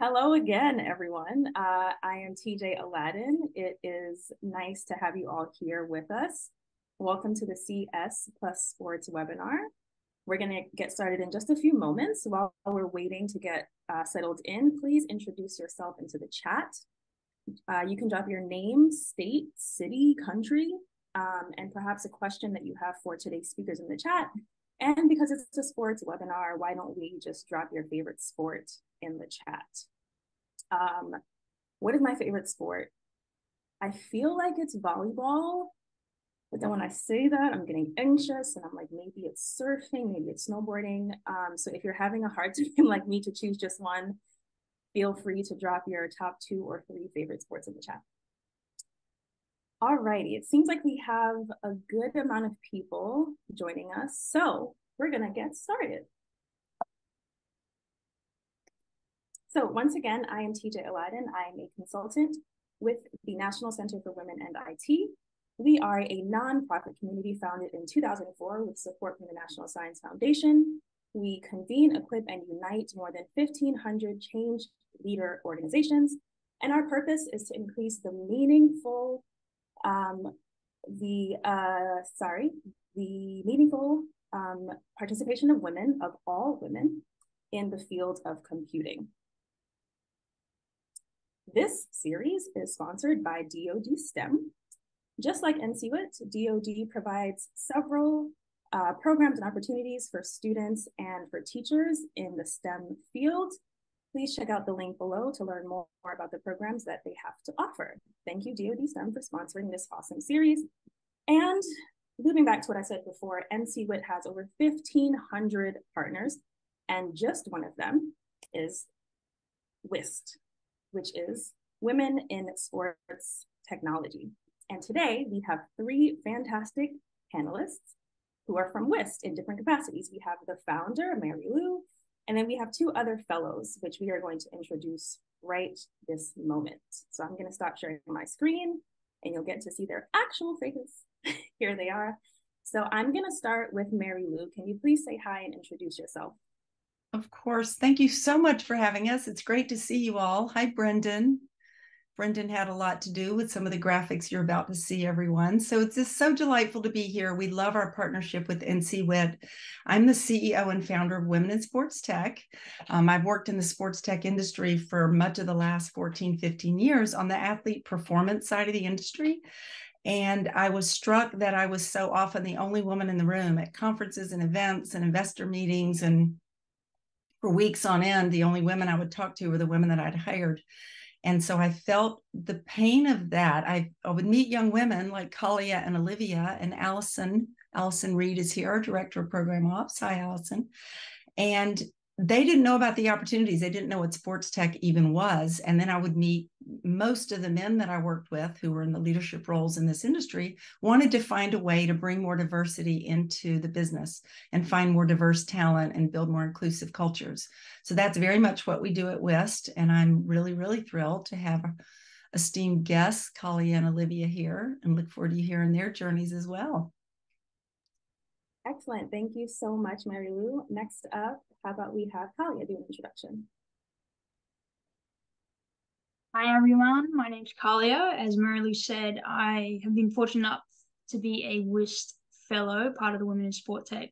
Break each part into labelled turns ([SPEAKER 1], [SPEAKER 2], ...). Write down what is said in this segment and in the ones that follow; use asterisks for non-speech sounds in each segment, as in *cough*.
[SPEAKER 1] Hello again, everyone. Uh, I am TJ Aladdin. It is nice to have you all here with us. Welcome to the CS Plus Sports webinar. We're going to get started in just a few moments. While we're waiting to get uh, settled in, please introduce yourself into the chat. Uh, you can drop your name, state, city, country, um, and perhaps a question that you have for today's speakers in the chat. And because it's a sports webinar, why don't we just drop your favorite sport in the chat? Um, what is my favorite sport? I feel like it's volleyball, but then when I say that, I'm getting anxious and I'm like, maybe it's surfing, maybe it's snowboarding. Um, so if you're having a hard *laughs* time like me to choose just one, feel free to drop your top two or three favorite sports in the chat. Alrighty, it seems like we have a good amount of people joining us. So we're gonna get started. So once again, I am TJ Aladdin. I am a consultant with the National Center for Women and IT. We are a nonprofit community founded in 2004 with support from the National Science Foundation. We convene, equip, and unite more than 1,500 change leader organizations. And our purpose is to increase the meaningful um, the uh, sorry, the meaningful um, participation of women, of all women, in the field of computing. This series is sponsored by DoD STEM. Just like NCWIT, DoD provides several uh, programs and opportunities for students and for teachers in the STEM field Please check out the link below to learn more about the programs that they have to offer. Thank you, DoD STEM, for sponsoring this awesome series. And moving back to what I said before, NCWIT has over 1,500 partners, and just one of them is WIST, which is Women in Sports Technology. And today we have three fantastic panelists who are from WIST in different capacities. We have the founder, Marilou, and then we have two other fellows, which we are going to introduce right this moment. So I'm gonna stop sharing my screen and you'll get to see their actual faces. *laughs* Here they are. So I'm gonna start with Mary Lou. Can you please say hi and introduce yourself?
[SPEAKER 2] Of course. Thank you so much for having us. It's great to see you all. Hi, Brendan. Brendan had a lot to do with some of the graphics you're about to see, everyone. So it's just so delightful to be here. We love our partnership with NCWIT. I'm the CEO and founder of Women in Sports Tech. Um, I've worked in the sports tech industry for much of the last 14, 15 years on the athlete performance side of the industry. And I was struck that I was so often the only woman in the room at conferences and events and investor meetings. And for weeks on end, the only women I would talk to were the women that I'd hired. And so I felt the pain of that. I, I would meet young women like Kalia and Olivia and Allison. Allison Reed is here, Director of Program Ops. Hi, Allison. And they didn't know about the opportunities. They didn't know what sports tech even was. And then I would meet most of the men that I worked with who were in the leadership roles in this industry wanted to find a way to bring more diversity into the business and find more diverse talent and build more inclusive cultures. So that's very much what we do at WIST. And I'm really, really thrilled to have esteemed guests, Kali and Olivia here, and look forward to hearing their journeys as well.
[SPEAKER 1] Excellent. Thank you so much, Marilou. Next up, how about we have Kalia do an introduction?
[SPEAKER 3] Hi, everyone. My name's Kalia. As Marilou said, I have been fortunate enough to be a WIST fellow, part of the Women in Sport Tech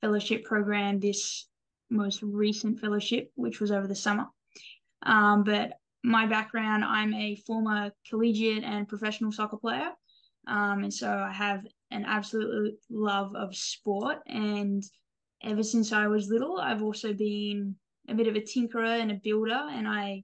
[SPEAKER 3] Fellowship program, this most recent fellowship, which was over the summer. Um, but my background, I'm a former collegiate and professional soccer player. Um, and so I have an absolute love of sport. And ever since I was little, I've also been a bit of a tinkerer and a builder. And I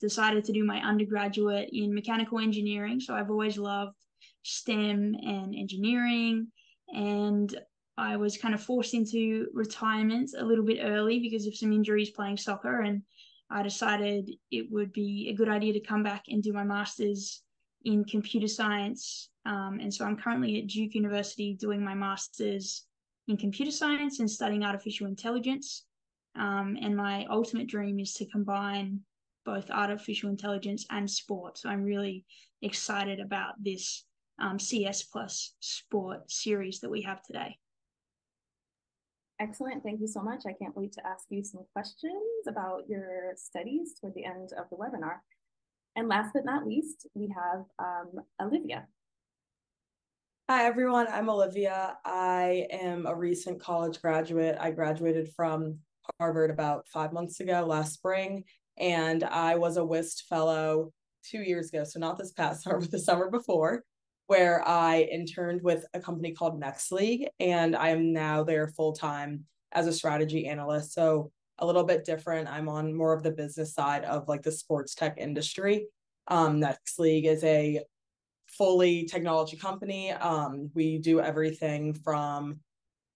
[SPEAKER 3] decided to do my undergraduate in mechanical engineering. So I've always loved STEM and engineering. And I was kind of forced into retirement a little bit early because of some injuries playing soccer. And I decided it would be a good idea to come back and do my master's in computer science. Um, and so I'm currently at Duke University doing my master's in computer science and studying artificial intelligence. Um, and my ultimate dream is to combine both artificial intelligence and sport. So I'm really excited about this um, CS Plus sport series that we have today.
[SPEAKER 1] Excellent. Thank you so much. I can't wait to ask you some questions. about your studies toward the end of the webinar. And last but not least, we have um, Olivia.
[SPEAKER 4] Hi, everyone. I'm Olivia. I am a recent college graduate. I graduated from Harvard about five months ago, last spring, and I was a WIST fellow two years ago. So, not this past *laughs* summer, but the summer before, where I interned with a company called Next League, and I am now there full time as a strategy analyst. So, a little bit different. I'm on more of the business side of like the sports tech industry. Um, Next League is a fully technology company. Um, we do everything from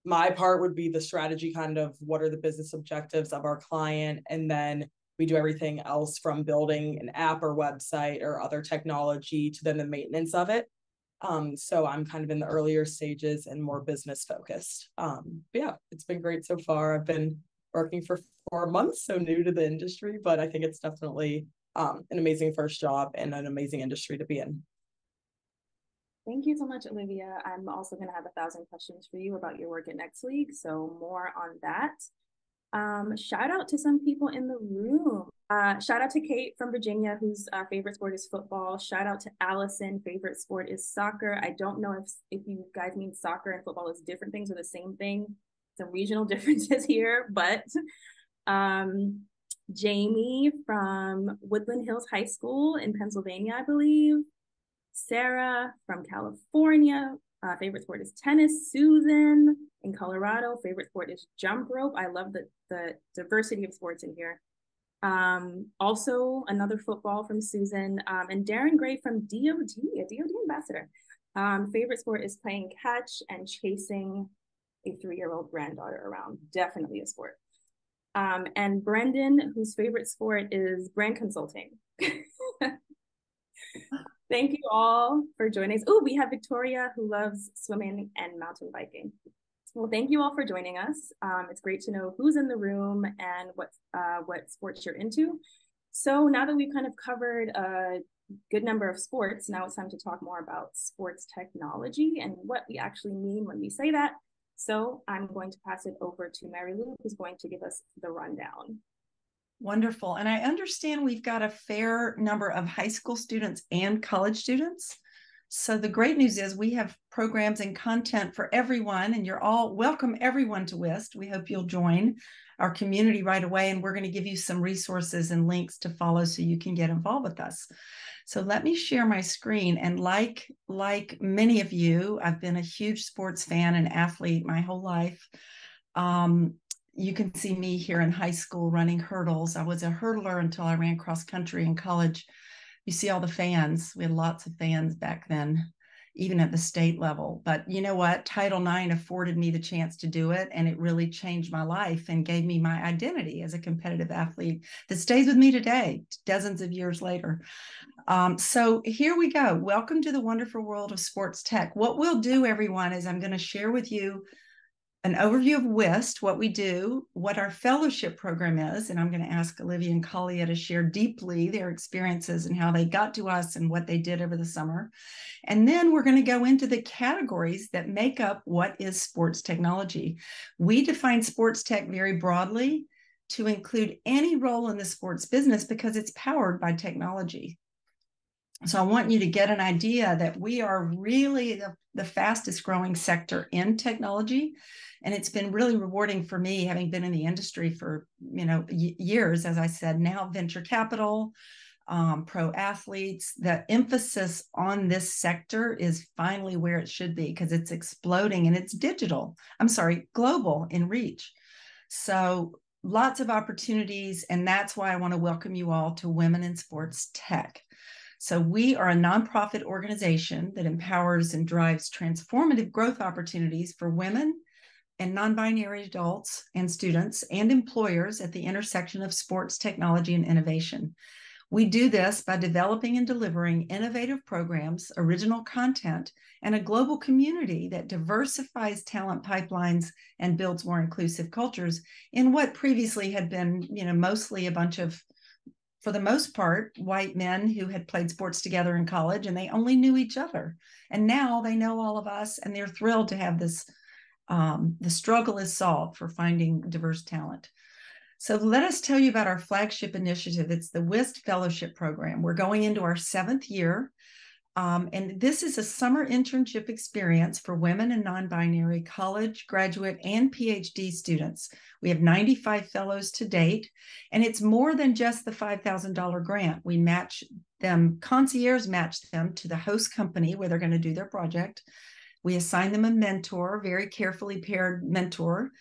[SPEAKER 4] my part would be the strategy kind of what are the business objectives of our client and then we do everything else from building an app or website or other technology to then the maintenance of it um, so i'm kind of in the earlier stages and more business focused um, yeah it's been great so far i've been working for four months, so new to the industry, but I think it's definitely um, an amazing first job and an amazing industry to be in.
[SPEAKER 1] Thank you so much, Olivia. I'm also going to have a thousand questions for you about your work at Next League, so more on that. Um, shout out to some people in the room. Uh, shout out to Kate from Virginia, whose uh, favorite sport is football. Shout out to Allison, favorite sport is soccer. I don't know if if you guys mean soccer and football is different things or the same thing. Some regional *laughs* differences here, but um, Jamie from Woodland Hills High School in Pennsylvania, I believe. Sarah from California. Uh, favorite sport is tennis. Susan in Colorado. Favorite sport is jump rope. I love the, the diversity of sports in here. Um, also, another football from Susan. Um, and Darren Gray from DOD, a DOD ambassador. Um, favorite sport is playing catch and chasing a three year old granddaughter around. Definitely a sport. Um, and Brendan, whose favorite sport is brand consulting. *laughs* Thank you all for joining us. Oh, we have Victoria who loves swimming and mountain biking. Well, thank you all for joining us. Um, it's great to know who's in the room and what uh, what sports you're into. So now that we've kind of covered a good number of sports, now it's time to talk more about sports technology and what we actually mean when we say that. So I'm going to pass it over to Marilou, who's going to give us the rundown.
[SPEAKER 2] Wonderful. And I understand we've got a fair number of high school students and college students. So the great news is we have programs and content for everyone, and you're all welcome, everyone to WIST. We hope you'll join our community right away, and we're going to give you some resources and links to follow so you can get involved with us. So let me share my screen. And like, like many of you, I've been a huge sports fan and athlete my whole life. Um, you can see me here in high school running hurdles. I was a hurdler until I ran cross country in college. You see all the fans. We had lots of fans back then even at the state level. But you know what? Title IX afforded me the chance to do it, and it really changed my life and gave me my identity as a competitive athlete that stays with me today, dozens of years later. Um, so here we go. Welcome to the wonderful world of sports tech. What we'll do, everyone, is I'm going to share with you an overview of WIST, what we do, what our fellowship program is, and I'm going to ask Olivia and Kalia to share deeply their experiences and how they got to us and what they did over the summer. And then we're going to go into the categories that make up what is sports technology. We define sports tech very broadly to include any role in the sports business because it's powered by technology. So I want you to get an idea that we are really the, the fastest growing sector in technology and it's been really rewarding for me having been in the industry for you know years as i said now venture capital um, pro athletes. The emphasis on this sector is finally where it should be because it's exploding and it's digital i'm sorry global in reach. So lots of opportunities and that's why i want to welcome you all to women in sports tech so, we are a nonprofit organization that empowers and drives transformative growth opportunities for women and non binary adults and students and employers at the intersection of sports, technology, and innovation. We do this by developing and delivering innovative programs, original content, and a global community that diversifies talent pipelines and builds more inclusive cultures in what previously had been, you know, mostly a bunch of for the most part, white men who had played sports together in college and they only knew each other. And now they know all of us and they're thrilled to have this um, the struggle is solved for finding diverse talent. So let us tell you about our flagship initiative. It's the WIST Fellowship Program. We're going into our seventh year. Um, and this is a summer internship experience for women and non binary college, graduate, and PhD students. We have 95 fellows to date, and it's more than just the $5,000 grant. We match them, concierge match them to the host company where they're going to do their project. We assign them a mentor, very carefully paired mentor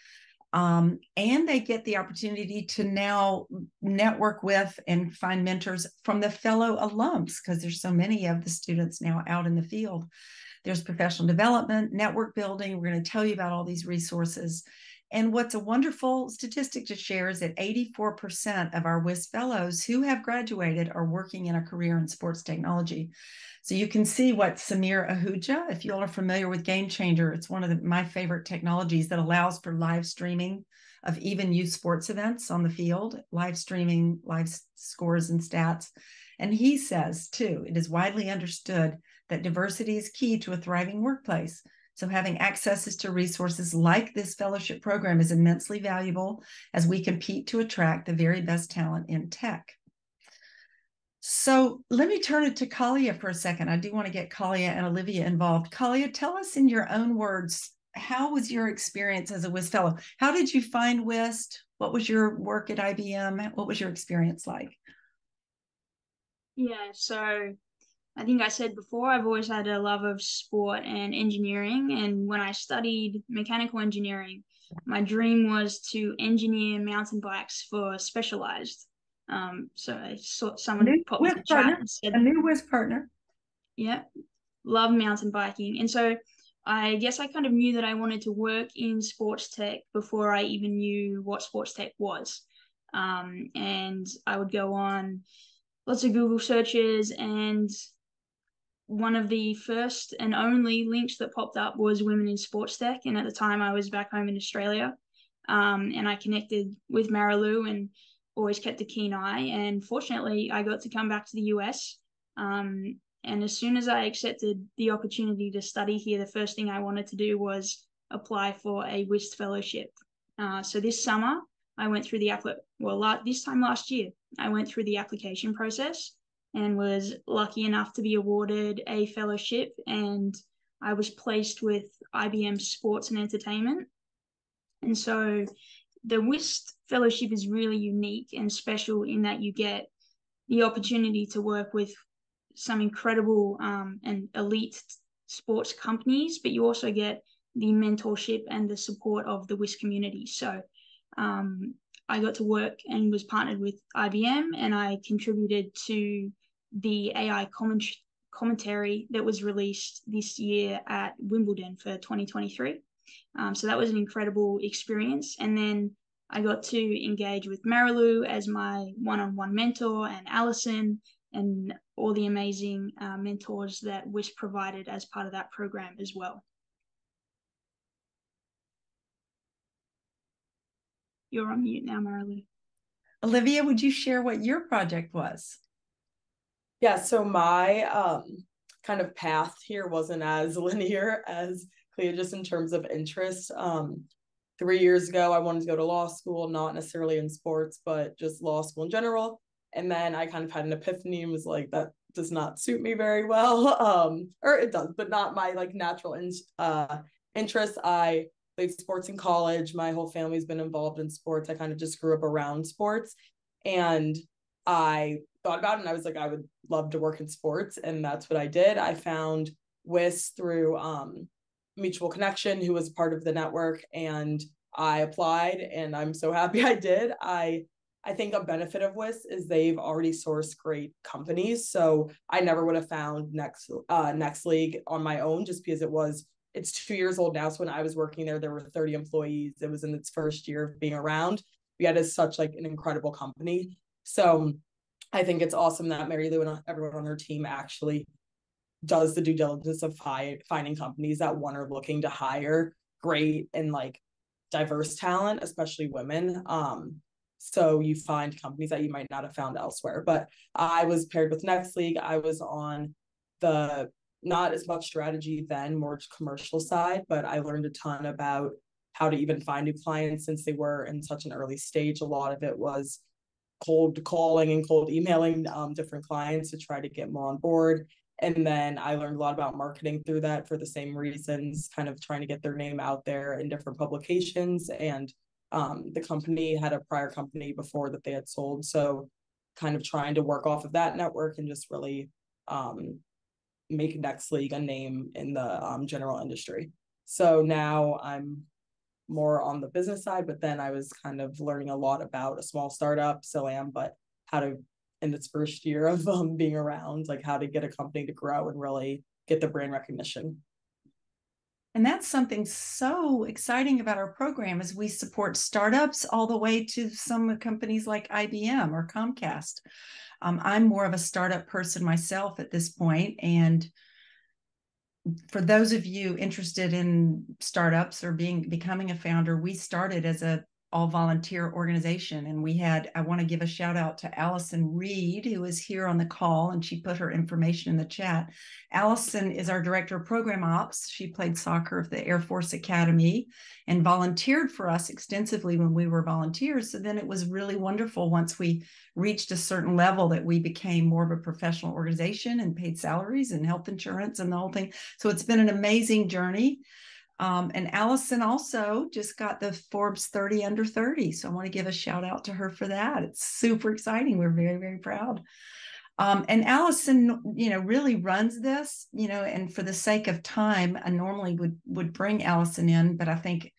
[SPEAKER 2] um, and they get the opportunity to now network with and find mentors from the fellow alums because there's so many of the students now out in the field. There's professional development, network building. We're going to tell you about all these resources. And what's a wonderful statistic to share is that 84% of our WIST fellows who have graduated are working in a career in sports technology. So you can see what Samir Ahuja, if you all are familiar with Game Changer, it's one of the, my favorite technologies that allows for live streaming of even youth sports events on the field, live streaming, live scores and stats. And he says, too, it is widely understood that diversity is key to a thriving workplace. So, having accesses to resources like this fellowship program is immensely valuable as we compete to attract the very best talent in tech. So, let me turn it to Kalia for a second. I do want to get Kalia and Olivia involved. Kalia, tell us in your own words how was your experience as a WIST fellow? How did you find WIST? What was your work at IBM? What was your experience like?
[SPEAKER 3] Yeah, so I think I said before, I've always had a love of sport and engineering. And when I studied mechanical engineering, my dream was to engineer mountain bikes for Specialized. Um, so I saw someone
[SPEAKER 2] new
[SPEAKER 3] popped in the
[SPEAKER 2] partner,
[SPEAKER 3] chat and said,
[SPEAKER 2] a new WIST partner.
[SPEAKER 3] Yeah, love mountain biking. And so I guess I kind of knew that I wanted to work in sports tech before I even knew what sports tech was. Um, and I would go on lots of Google searches and one of the first and only links that popped up was women in sports tech and at the time i was back home in australia. Um, and i connected with marilou and always kept a keen eye. And fortunately i got to come back to the us um, and as soon as i accepted the opportunity to study here the first thing i wanted to do was apply for a wist fellowship. Uh, so this summer i went through the well this time last year i went through the application process and was lucky enough to be awarded a fellowship. And I was placed with IBM Sports and Entertainment. And so the WIST fellowship is really unique and special in that you get the opportunity to work with some incredible um, and elite sports companies, but you also get the mentorship and the support of the WIST community. So um, I got to work and was partnered with IBM, and I contributed to the AI comment- commentary that was released this year at Wimbledon for 2023. Um, so that was an incredible experience. And then I got to engage with Marilou as my one on one mentor and Allison and all the amazing uh, mentors that WIST provided as part of that program as well. You're on mute now, Marilou.
[SPEAKER 2] Olivia, would you share what your project was?
[SPEAKER 4] Yeah, so my um kind of path here wasn't as *laughs* linear as Kalia just in terms of interest. Um three years ago I wanted to go to law school, not necessarily in sports, but just law school in general. And then I kind of had an epiphany and was like, that does not suit me very well. *laughs* Um, or it does, but not my like natural in, uh interests. I played sports in college. My whole family's been involved in sports. I kind of just grew up around sports. And I thought about it and I was like, I would love to work in sports. And that's what I did. I found WIS through um, Mutual Connection, who was part of the network, and I applied and I'm so happy *laughs* I did. I I think a benefit of WIS is they've already sourced great companies. So I never would have found next uh next league on my own just because it was it's two years old now. So when I was working there, there were 30 employees. It was in its first year of being around. We had a, such like an incredible company. So I think it's awesome that Marilou and everyone on her team actually does the due diligence of fi- finding companies that one are looking to hire great and like diverse talent, especially women. Um, so you find companies that you might not have found elsewhere. But I was paired with Next League. I was on the not as much strategy then, more commercial side, but I learned a ton about how to even find new clients since they were in such an early stage. A lot of it was cold calling and cold emailing um, different clients to try to get more on board. And then I learned a lot about marketing through that for the same reasons, kind of trying to get their name out there in different publications. And um, the company had a prior company before that they had sold. So kind of trying to work off of that network and just really um, make Next League a name in the um, general industry. So now I'm more on the business side, but then I was kind of learning a lot about a small startup, I am, but how to in its first year of um, being around, like how to get a company to grow and really get the brand recognition.
[SPEAKER 2] And that's something so exciting about our program is we support startups all the way to some companies like IBM or Comcast. Um, I'm more of a startup person myself at this point, and for those of you interested in startups or being becoming a founder, we started as a all volunteer organization. And we had, I want to give a shout out to Allison Reed, who is here on the call, and she put her information in the chat. Allison is our director of program ops. She played soccer at the Air Force Academy and volunteered for us extensively when we were volunteers. So then it was really wonderful once we reached a certain level that we became more of a professional organization and paid salaries and health insurance and the whole thing. So it's been an amazing journey. Um, and Allison also just got the Forbes 30 under 30. So I want to give a shout out to her for that. It's super exciting. We're very, very proud. Um, and Allison, you know, really runs this, you know, and for the sake of time, I normally would would bring Allison in, but I think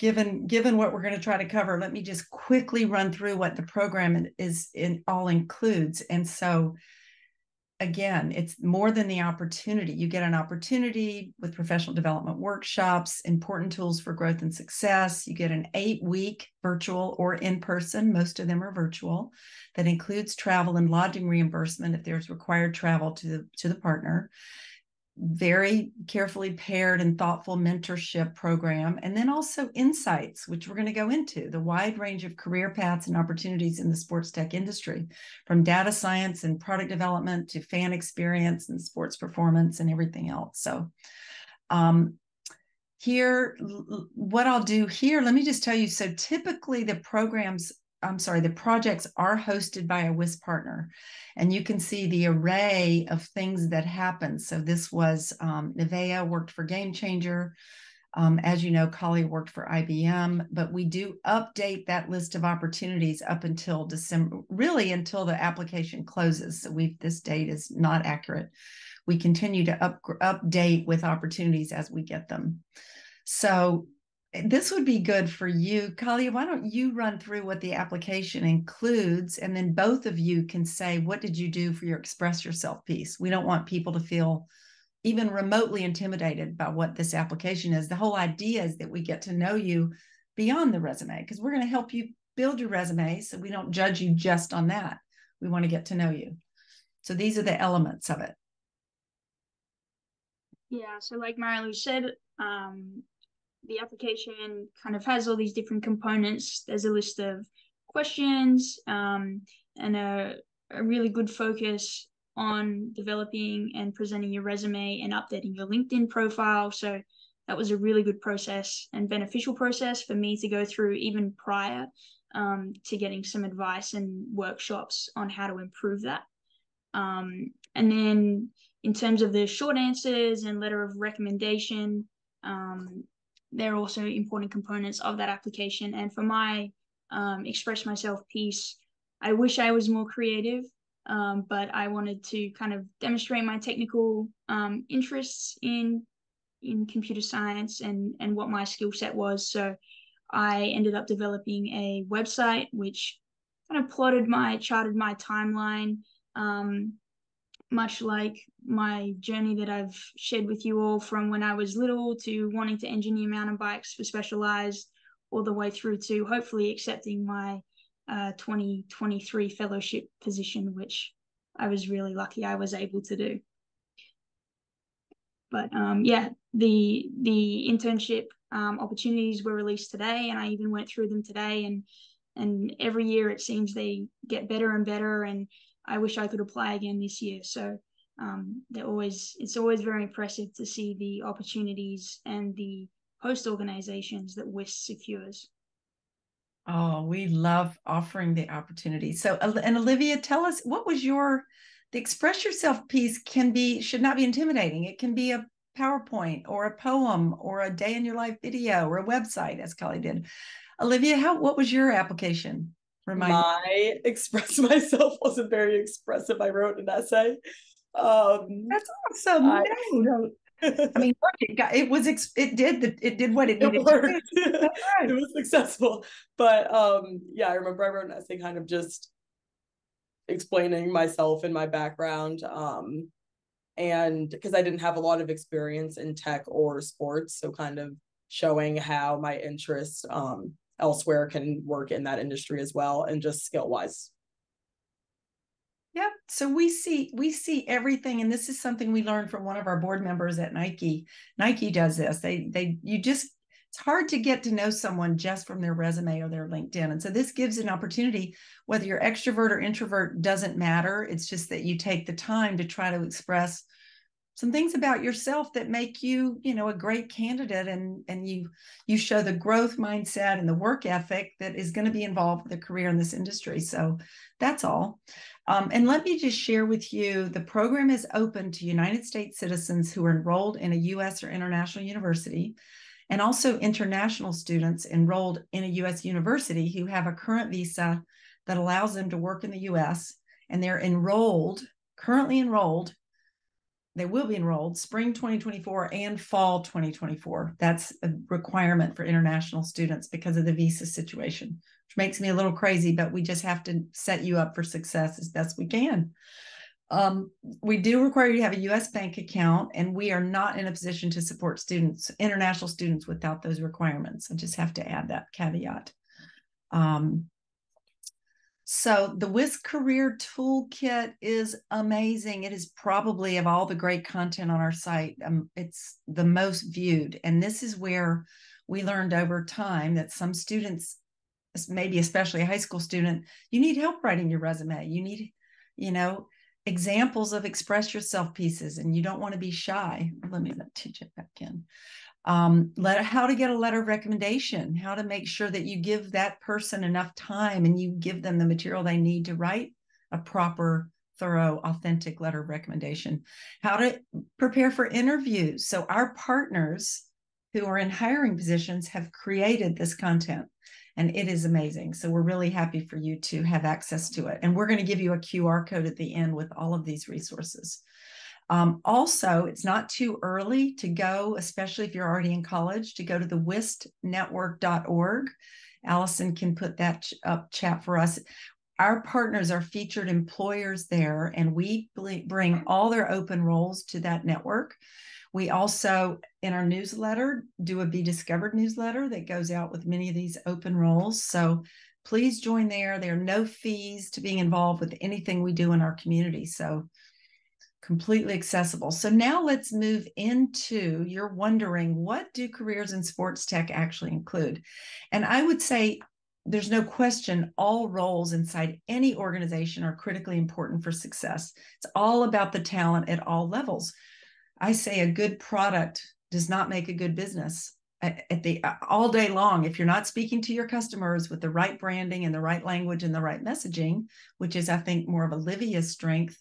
[SPEAKER 2] given given what we're going to try to cover, let me just quickly run through what the program is in all includes. And so again, it's more than the opportunity. You get an opportunity with professional development workshops, important tools for growth and success. You get an eight week virtual or in person, most of them are virtual, that includes travel and lodging reimbursement if there's required travel to the, to the partner very carefully paired and thoughtful mentorship program, and then also insights, which we're going to go into the wide range of career paths and opportunities in the sports tech industry, from data science and product development to fan experience and sports performance and everything else. So, um, here, what I'll do here, let me just tell you. So, typically, the programs I'm sorry, the projects are hosted by a WIS partner. And you can see the array of things that happen. So this was um, Nevea worked for Game Changer. Um, as you know, Kali worked for IBM, but we do update that list of opportunities up until December, really until the application closes. So we this date is not accurate. We continue to up, update with opportunities as we get them. So this would be good for you. Kalia, why don't you run through what the application includes and then both of you can say, what did you do for your express yourself piece? We don't want people to feel even remotely intimidated by what this application is. The whole idea is that we get to know you beyond the resume because we're going to help you build your resume so we don't judge you just on that. We want to get to know you. So these are the elements of it.
[SPEAKER 3] Yeah, so like Marilou said, um, the application kind of has all these different components. There's a list of questions um, and a, a really good focus on developing and presenting your resume and updating your LinkedIn profile. So that was a really good process and beneficial process for me to go through even prior um, to getting some advice and workshops on how to improve that. Um, and then in terms of the short answers and letter of recommendation, um, they're also important components of that application. And for my um, express myself piece, I wish I was more creative, um, but I wanted to kind of demonstrate my technical um, interests in in computer science and and what my skill set was. So I ended up developing a website which kind of plotted my charted my timeline um, much like my journey that I've shared with you all from when I was little to wanting to engineer mountain bikes for Specialized, all the way through to hopefully accepting my uh, 2023 fellowship position, which I was really lucky I was able to do. But um, yeah, the the internship um, opportunities were released today, and I even went through them today. And and every year it seems they get better and better. And I wish I could apply again this year. So um, they're always it's always very impressive to see the opportunities and the host organizations that WIST secures.
[SPEAKER 2] Oh, we love offering the opportunity. So, and Olivia, tell us what was your the express yourself piece can be should not be intimidating. It can be a PowerPoint or a poem or a day in your life video or a website, as Kelly did. Olivia, how what was your application?
[SPEAKER 4] Remind My *laughs* express myself wasn't very expressive. I wrote an essay. Um,
[SPEAKER 2] That's awesome. I, no, no. I mean, look, it got it was it did the, it did what it needed it worked. *laughs*
[SPEAKER 4] it was successful. But um, yeah, I remember I wrote an essay, kind of just explaining myself and my background. Um, and because I didn't have a lot of experience in tech or sports, so kind of showing how my interests um, elsewhere can work in that industry as well, and just skill wise.
[SPEAKER 2] Yep. So we see we see everything, and this is something we learned from one of our board members at Nike. Nike does this. They they you just it's hard to get to know someone just from their resume or their LinkedIn. And so this gives an opportunity, whether you're extrovert or introvert, doesn't matter. It's just that you take the time to try to express some things about yourself that make you, you know, a great candidate and and you you show the growth mindset and the work ethic that is going to be involved with a career in this industry. So that's all. Um, and let me just share with you the program is open to United States citizens who are enrolled in a U.S. or international university and also international students enrolled in a US university who have a current visa that allows them to work in the US and they're enrolled, currently enrolled, they will be enrolled spring 2024 and fall 2024. That's a requirement for international students because of the visa situation, which makes me a little crazy, but we just have to set you up for success as best we can. Um, we do require you to have a US bank account, and we are not in a position to support students, international students, without those requirements. I just have to add that caveat. Um, so the WIST Career Toolkit is amazing. It is probably of all the great content on our site, um, it's the most viewed. And this is where we learned over time that some students, maybe especially a high school student, you need help writing your resume. You need, you know, examples of express yourself pieces and you don't want to be shy. Let me teach it back in. Um, how to get a letter of recommendation, how to make sure that you give that person enough time and you give them the material they need to write a proper, thorough, authentic letter of recommendation, how to prepare for interviews. So, our partners who are in hiring positions have created this content and it is amazing. So we're really happy for you to have access to it. And we're going to give you a QR code at the end with all of these resources. Um, also, it's not too early to go, especially if you're already in college, to go to the wistnetwork.org. Allison can put that up chat for us. Our partners are featured employers there, and we bring all their open roles to that network. We also, in our newsletter, do a Be Discovered newsletter that goes out with many of these open roles. So please join there. There are no fees to being involved with anything we do in our community. So completely accessible. So now let's move into you're wondering what do careers in sports tech actually include? And I would say there's no question all roles inside any organization are critically important for success. It's all about the talent at all levels. I say a good product does not make a good business at the all day long if you're not speaking to your customers with the right branding and the right language and the right messaging which is i think more of olivia's strength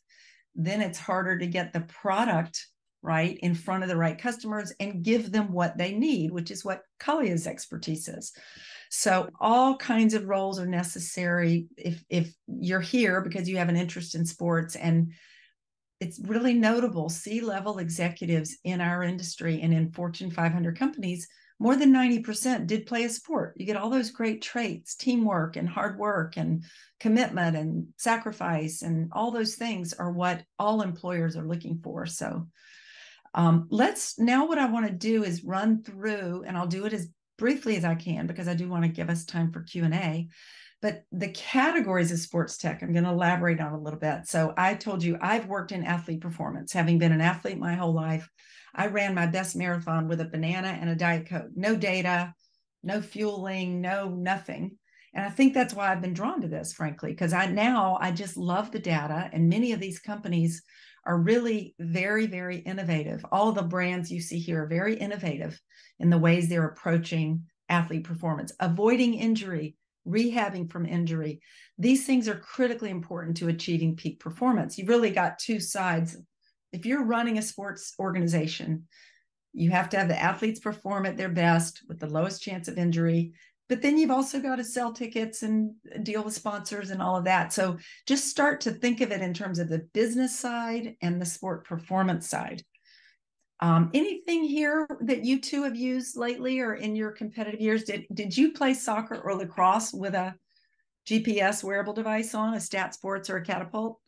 [SPEAKER 2] then it's harder to get the product right in front of the right customers and give them what they need which is what Kalia's expertise is. So all kinds of roles are necessary if if you're here because you have an interest in sports. And it's really notable C-level executives in our industry and in Fortune 500 companies, more than 90% did play a sport. You get all those great traits, teamwork and hard work and commitment and sacrifice and all those things are what all employers are looking for. So um, let's now what I want to do is run through and I'll do it as briefly as I can because I do want to give us time for Q&A but the categories of sports tech, I'm going to elaborate on a little bit. So I told you I've worked in athlete performance, having been an athlete my whole life. I ran my best marathon with a banana and a Diet Coke, no data, no fueling, no nothing. And I think that's why I've been drawn to this, frankly, because I now I just love the data, and many of these companies are really very, very innovative. All the brands you see here are very innovative in the ways they're approaching athlete performance, avoiding injury, rehabbing from injury. These things are critically important to achieving peak performance. You've really got two sides. If you're running a sports organization, you have to have the athletes perform at their best with the lowest chance of injury. But then you've also got to sell tickets and deal with sponsors and all of that. So just start to think of it in terms of the business side and the sport performance side. Um, anything here that you two have used lately or in your competitive years? Did did you play soccer or lacrosse with a GPS wearable device on, a STATSports or a catapult?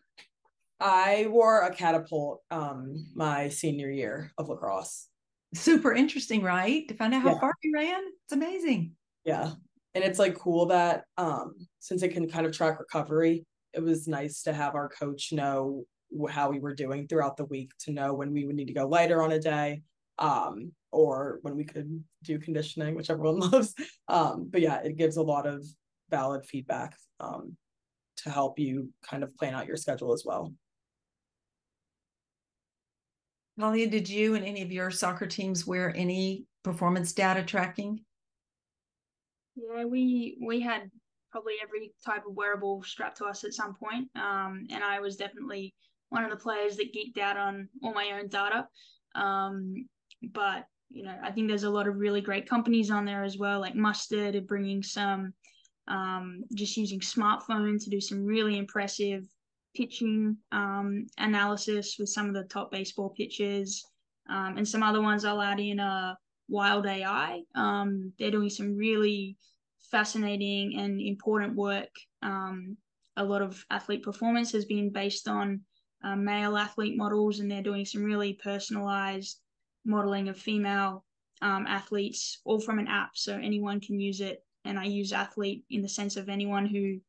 [SPEAKER 4] I wore a catapult um my senior year of lacrosse.
[SPEAKER 2] Super interesting, right? To find out how
[SPEAKER 4] Yeah.
[SPEAKER 2] far you ran. It's amazing.
[SPEAKER 4] Yeah. And it's like cool that um since it can kind of track recovery, it was nice to have our coach know how we were doing throughout the week to know when we would need to go lighter on a day um or when we could do conditioning, which everyone *laughs* loves. Um but yeah, it gives a lot of valid feedback um to help you kind of plan out your schedule as well.
[SPEAKER 2] Kalia, did you and any of your soccer teams wear any performance data tracking?
[SPEAKER 3] Yeah, we we had probably every type of wearable strapped to us at some point. Um, and I was definitely one of the players that geeked out on all my own data. Um, but you know, I think there's a lot of really great companies on there as well, like Mustard, are bringing some um, just using smartphone to do some really impressive pitching um, analysis with some of the top baseball pitchers. Um, and some other ones I'll add in uh, Wild AI. Um, they're doing some really fascinating and important work. Um, a lot of athlete performance has been based on uh, male athlete models, and they're doing some really personalized modeling of female um, athletes, all from an app, so anyone can use it. And I use athlete in the sense of anyone who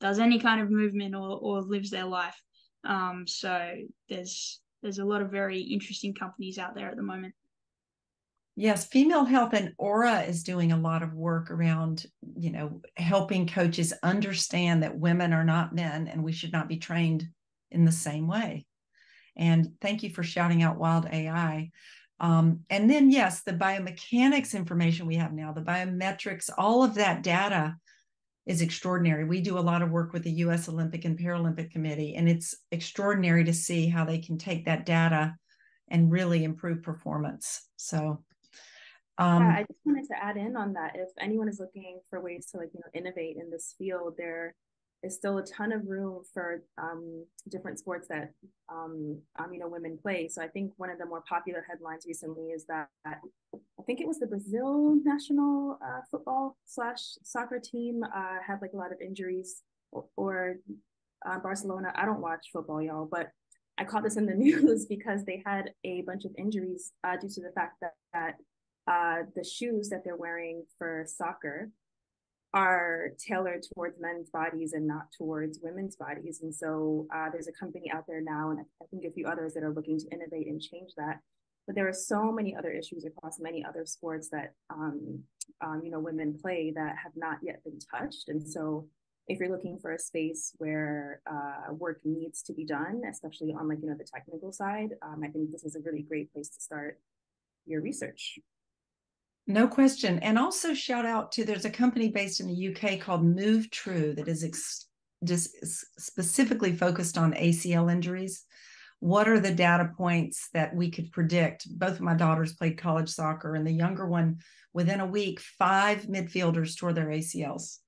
[SPEAKER 3] does any kind of movement or, or lives their life. Um, so there's there's a lot of very interesting companies out there at the moment.
[SPEAKER 2] Yes, Female Health and Aura is doing a lot of work around, you know, helping coaches understand that women are not men and we should not be trained in the same way. And thank you for shouting out Wild AI. Um, and then, yes, the biomechanics information we have now, the biometrics, all of that data is extraordinary. We do a lot of work with the US Olympic and Paralympic Committee, and it's extraordinary to see how they can take that data and really improve performance. So, um,
[SPEAKER 1] yeah, I just wanted to add in on that. If anyone is looking for ways to like you know innovate in this field, there is still a ton of room for um, different sports that um, um, you know women play. So I think one of the more popular headlines recently is that I think it was the Brazil national uh, football slash soccer team uh, had like a lot of injuries, or, or uh, Barcelona. I don't watch football, y'all, but I caught this in the *laughs* news because they had a bunch of injuries uh, due to the fact that that uh, the shoes that they're wearing for soccer are tailored towards men's bodies and not towards women's bodies. And so uh, there's a company out there now, and I think a few others that are looking to innovate and change that. But there are so many other issues across many other sports that um, um, you know women play that have not yet been touched. And so if you're looking for a space where uh, work needs to be done, especially on like you know the technical side, um, I think this is a really great place to start your research.
[SPEAKER 2] No question. And also shout out to there's a company based in the UK called Move True that is ex- just specifically focused on ACL injuries. What are the data points that we could predict? Both of my daughters played college soccer, and the younger one, within a week, five midfielders tore their ACLs.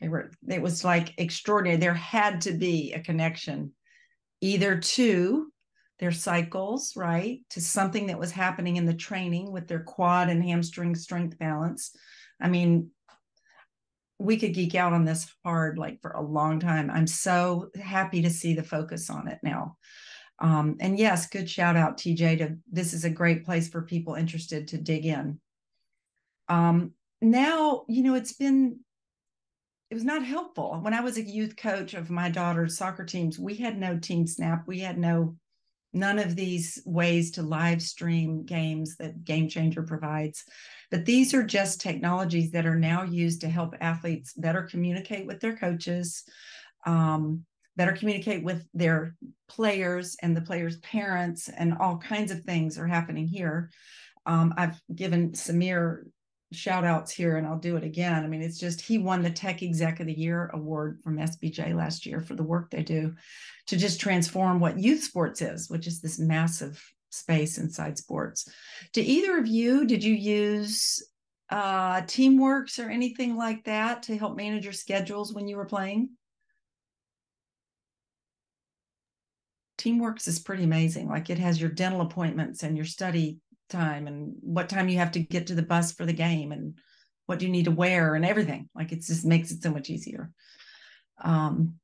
[SPEAKER 2] They were, it was like extraordinary. There had to be a connection either to their cycles, right, to something that was happening in the training with their quad and hamstring strength balance. I mean, we could geek out on this hard like for a long time. I'm so happy to see the focus on it now. Um, and yes, good shout out, TJ. To this is a great place for people interested to dig in. Um, now, you know, it's been it was not helpful. When I was a youth coach of my daughter's soccer teams, we had no TeamSnap. We had no none of these ways to live stream games that Game Changer provides. But these are just technologies that are now used to help athletes better communicate with their coaches, um, better communicate with their players and the players' parents, and all kinds of things are happening here. Um, I've given Samir shout outs here and I'll do it again. I mean, it's just he won the Tech Exec of the Year award from SBJ last year for the work they do to just transform what youth sports is, which is this massive space inside sports. Do either of you, did you use uh, Teamworks or anything like that to help manage your schedules when you were playing? Teamworks is pretty amazing. Like it has your dental appointments and your study time and what time you have to get to the bus for the game and what do you need to wear and everything. Like it just makes it so much easier. Um,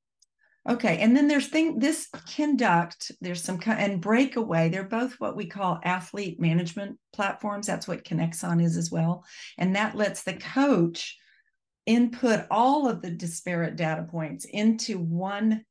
[SPEAKER 2] okay, and then there's thing this conduct. There's some and Breakaway. They're both what we call athlete management platforms. That's what Kinexon is as well, and that lets the coach input all of the disparate data points into one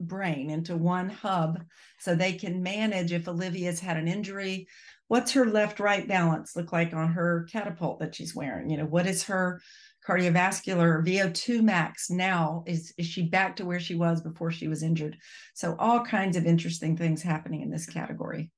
[SPEAKER 2] brain into one hub so they can manage if Olivia's had an injury what's her left right balance look like on her catapult that she's wearing? You know what is her cardiovascular vo2 max now? Is is she back to where she was before she was injured? So all kinds of interesting things happening in this category.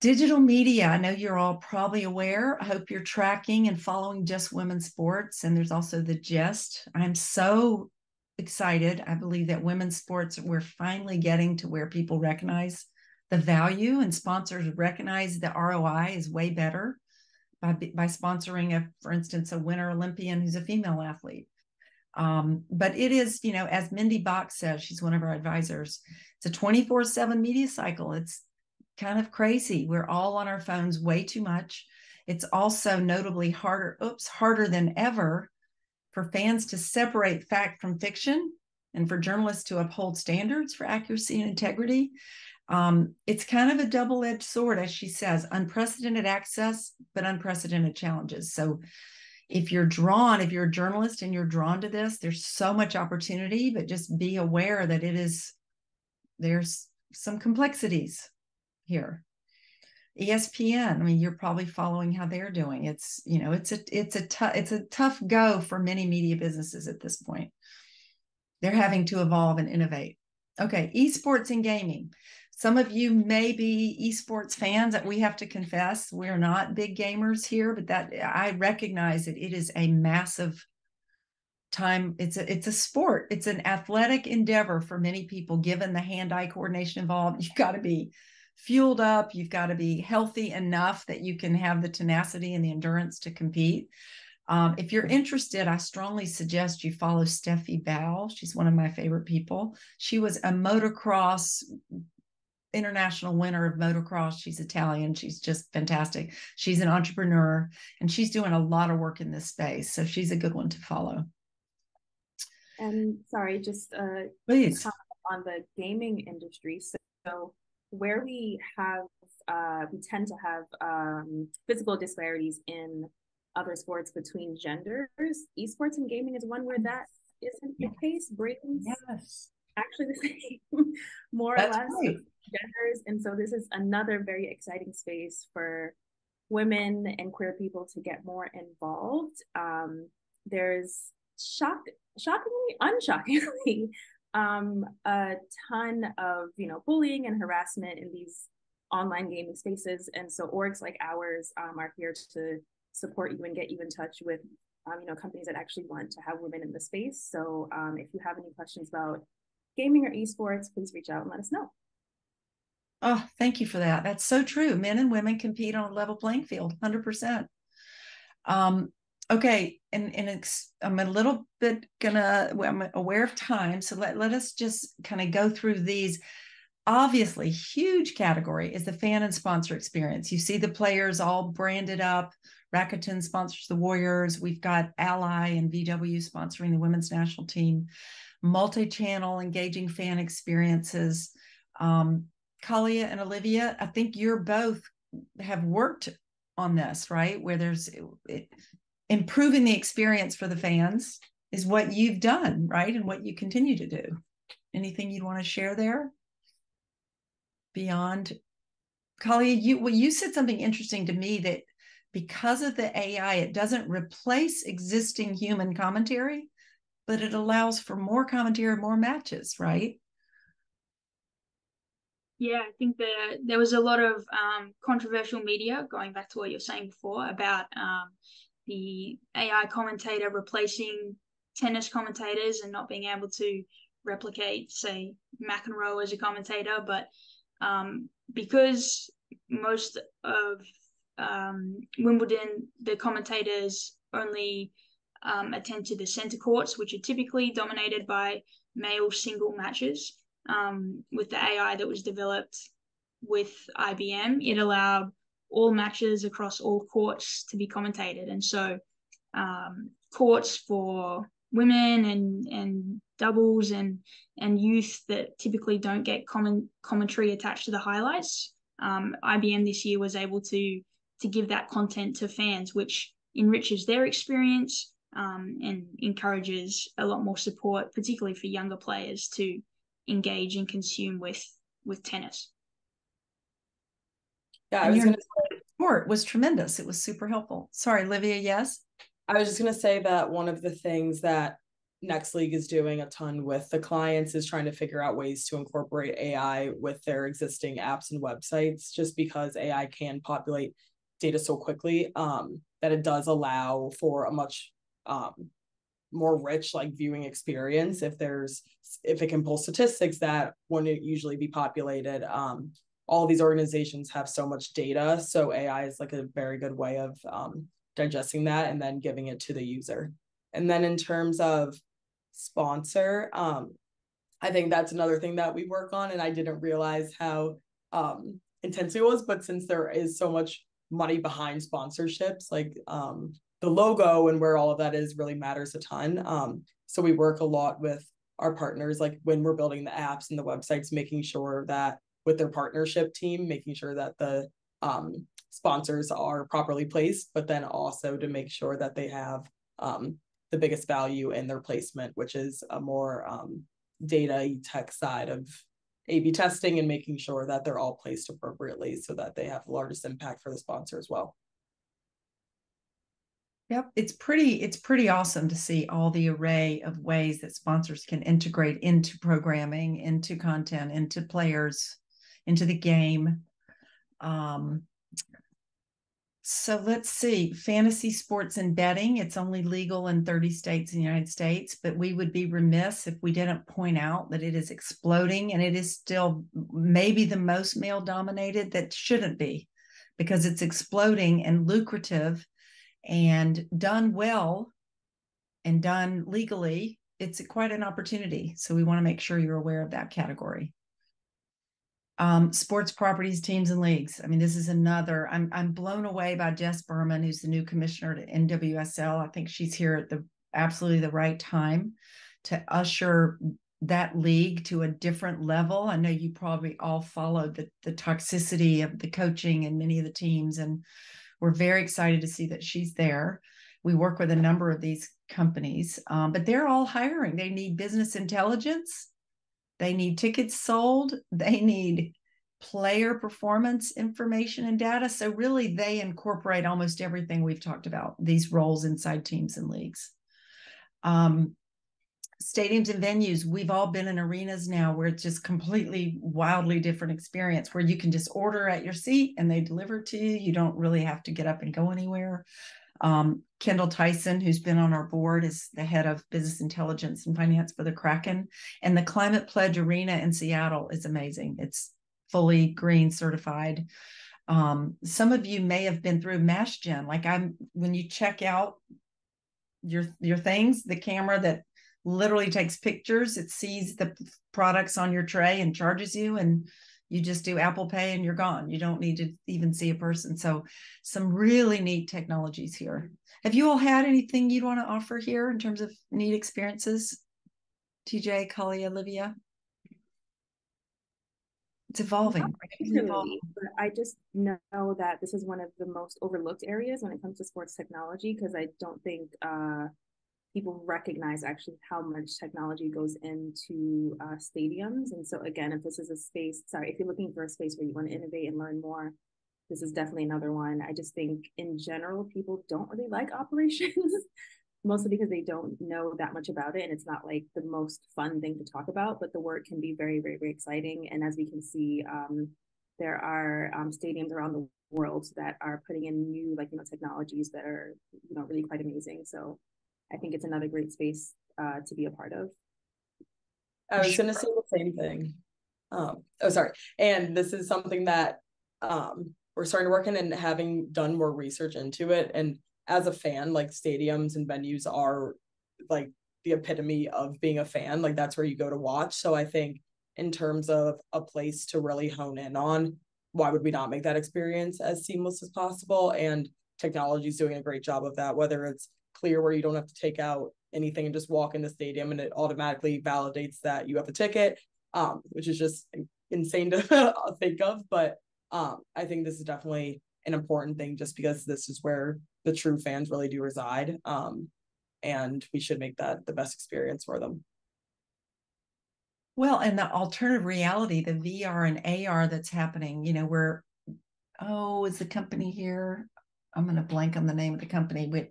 [SPEAKER 2] Digital media i know you're all probably aware. I hope you're tracking and following just women's sports and there's also the GIST. I'm so excited. I believe that women's sports we're finally getting to where people recognize the value and sponsors recognize the ROI is way better by, by sponsoring a, for instance, a winter Olympian who's a female athlete. Um, but it is, you know, as Mindy Bach says, she's one of our advisors, it's a 24 7 media cycle. It's kind of crazy. We're all on our phones way too much. It's also notably harder, oops, harder than ever for fans to separate fact from fiction and for journalists to uphold standards for accuracy and integrity. Um, it's kind of a double edged sword, as she says unprecedented access, but unprecedented challenges. So, if you're drawn, if you're a journalist and you're drawn to this, there's so much opportunity, but just be aware that it is, there's some complexities here. ESPN, I mean, you're probably following how they're doing. It's, you know, it's a, it's a tough, it's a tough go for many media businesses at this point. They're having to evolve and innovate. Okay, esports and gaming. Some of you may be esports fans that we have to confess we're not big gamers here, but that I recognize that it is a massive time. It's a it's a sport. It's an athletic endeavor for many people. Given the hand-eye coordination involved, *laughs* you've got to be fueled up. You've got to be healthy enough that you can have the tenacity and the endurance to compete. Um, if you're interested, I strongly suggest you follow Stefy Bau. She's one of my favorite people. She was a motocross international winner of motocross. She's Italian. She's just fantastic. She's an entrepreneur and she's doing a lot of work in this space. So she's a good one to follow.
[SPEAKER 1] And sorry, just uh,
[SPEAKER 2] please
[SPEAKER 1] on the gaming industry. So, where we have, uh, we tend to have um, physical disparities in other sports between genders. Esports and gaming is one where that isn't the case. Brings
[SPEAKER 2] yes.
[SPEAKER 1] actually the same, *laughs* more That's or less. Right genders. And so this is another very exciting space for women and queer people to get more involved. Um, there's shock, shockingly, unshockingly, *laughs* um, a ton of you know bullying and harassment in these online gaming spaces. And so orgs like ours um, are here to support you and get you in touch with um, you know companies that actually want to have women in the space. So um, if you have any questions about gaming or esports, please reach out and let us know.
[SPEAKER 2] Oh, thank you for that. That's so true. Men and women compete on a level playing field, 100%. Um, okay, and, and it's, I'm a little bit gonna, I'm aware of time, so let, let us just kind of go through these. Obviously, huge category is the fan and sponsor experience. You see the players all branded up. Rakuten sponsors the Warriors. We've got Ally and VW sponsoring the women's national team. Multi-channel engaging fan experiences. Um, Kalia and Olivia, I think you're both have worked on this, right? Where there's it, improving the experience for the fans is what you've done, right? And what you continue to do. Anything you'd want to share there? beyond Kalia, you well, you said something interesting to me that because of the AI, it doesn't replace existing human commentary, but it allows for more commentary, and more matches, right?
[SPEAKER 3] Yeah, I think that there was a lot of um, controversial media going back to what you're saying before about um, the AI commentator replacing tennis commentators and not being able to replicate, say, McEnroe as a commentator. But um, because most of um, Wimbledon, the commentators only um, attend to the center courts, which are typically dominated by male single matches. Um, with the AI that was developed with IBM, it allowed all matches across all courts to be commentated. And so, um, courts for women and and doubles and and youth that typically don't get common commentary attached to the highlights. Um, IBM this year was able to to give that content to fans, which enriches their experience um, and encourages a lot more support, particularly for younger players to engage and consume with with tennis.
[SPEAKER 2] Yeah, I was going to say support was tremendous. It was super helpful. Sorry, Livia. Yes.
[SPEAKER 4] I was just going to say that one of the things that Next League is doing a ton with the clients is trying to figure out ways to incorporate AI with their existing apps and websites, just because AI can populate data so quickly um, that it does allow for a much um, more rich like viewing experience if there's if it can pull statistics that wouldn't usually be populated um, all these organizations have so much data so ai is like a very good way of um, digesting that and then giving it to the user. And then in terms of sponsor, um, I think that's another thing that we work on. And I didn't realize how um, intense it was. But since there is so much money behind sponsorships, like um, the logo and where all of that is really matters a ton. Um, so we work a lot with our partners, like when we're building the apps and the websites, making sure that with their partnership team, making sure that the um, sponsors are properly placed, but then also to make sure that they have um, the biggest value in their placement, which is a more um, data tech side of A/B testing and making sure that they're all placed appropriately so that they have the largest impact for the sponsor as well.
[SPEAKER 2] Yep, it's pretty it's pretty awesome to see all the array of ways that sponsors can integrate into programming, into content, into players, into the game. Um, so let's see, fantasy sports and betting. It's only legal in 30 states in the United States, but we would be remiss if we didn't point out that it is exploding and it is still maybe the most male dominated that shouldn't be because it's exploding and lucrative and done well and done legally. It's quite an opportunity. So we want to make sure you're aware of that category um, sports properties, teams, and leagues. I mean, this is another. I'm I'm blown away by Jess Berman, who's the new commissioner to NWSL. I think she's here at the absolutely the right time to usher that league to a different level. I know you probably all followed the the toxicity of the coaching and many of the teams, and we're very excited to see that she's there. We work with a number of these companies, um, but they're all hiring. They need business intelligence they need tickets sold. *laughs* They need player performance information and data. So, really, they incorporate almost everything we've talked about these roles inside teams and leagues. Um, stadiums and venues, we've all been in arenas now where it's just completely wildly different experience where you can just order at your seat and they deliver to you. You don't really have to get up and go anywhere. Um, Kendall Tyson, who's been on our board, is the head of business intelligence and finance for the Kraken. And the Climate Pledge Arena in Seattle is amazing. It's fully green certified. Um, some of you may have been through Mashgin. Like I'm when you check out your your things, the camera that literally takes pictures, it sees the products on your tray and charges you and you just do Apple Pay and you're gone. You don't need to even see a person. So, some really neat technologies here. Have you all had anything you'd want to offer here in terms of neat experiences? TJ, Kali, Olivia? It's evolving.
[SPEAKER 1] It's evolving. But I just know that this is one of the most overlooked areas when it comes to sports technology because I don't think uh, people recognize actually how much technology goes into uh, stadiums. And so again, if this is a space, sorry, if you're looking for a space where you want to innovate and learn more, this is definitely another one. I just think in general, people don't really like *laughs* operations, mostly because they don't know that much about it. And it's not like the most fun thing to talk about, but the work can be very, very, very exciting. And as we can see, um, there are um, stadiums around the world that are putting in new, like, you know, technologies that are, you know, really quite amazing. So I think it's another great space uh, to be a part of.
[SPEAKER 4] I was going to say the same thing. Um, oh, sorry. And this is something that um, we're starting to work in and having done more research into it. And as a fan, like stadiums and venues are like the epitome of being a fan. Like that's where you go to watch. So I think in terms of a place to really hone in on, why would we not make that experience as seamless as possible? And technology is doing a great job of that, whether it's clear where you don't have to take out anything and just walk in the stadium and it automatically validates that you have a ticket, um, which is just insane to *laughs* think of. But um, I think this is definitely an important thing just because this is where the true fans really do reside. Um, and we should make that the best experience for them.
[SPEAKER 2] Well, and the alternative reality, the VR and AR that's happening, you know, where, oh, is the company here? I'm going to blank on the name of the company, but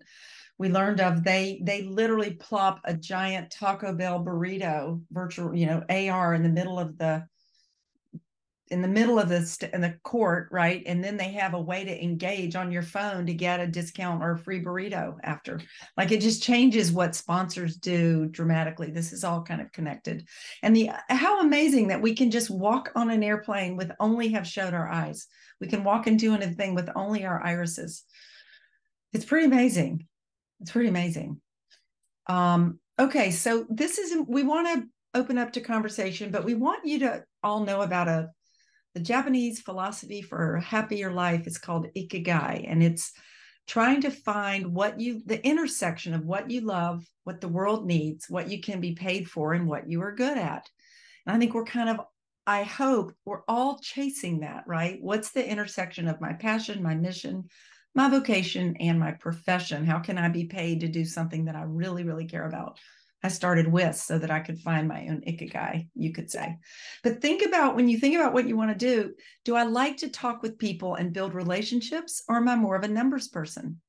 [SPEAKER 2] we learned of they they literally plop a giant Taco Bell burrito virtual you know AR in the middle of the in the middle of the st- in the court right? And then they have a way to engage on your phone to get a discount or a free burrito after. Like it just changes what sponsors do dramatically. This is all kind of connected. And the how amazing that we can just walk on an airplane with only have showed our eyes. We can walk and do anything with only our irises. It's pretty amazing it's pretty amazing. Um, okay, so this is we want to open up to conversation, but we want you to all know about a the Japanese philosophy for a happier life. It's called ikigai, and it's trying to find what you the intersection of what you love, what the world needs, what you can be paid for, and what you are good at. And I think we're kind of I hope we're all chasing that, right? What's the intersection of my passion, my mission, my vocation and my profession. How can I be paid to do something that I really, really care about? I started with so that I could find my own ikigai, you could say. But think about when you think about what you want to do, do I like to talk with people and build relationships, or am I more of a numbers person?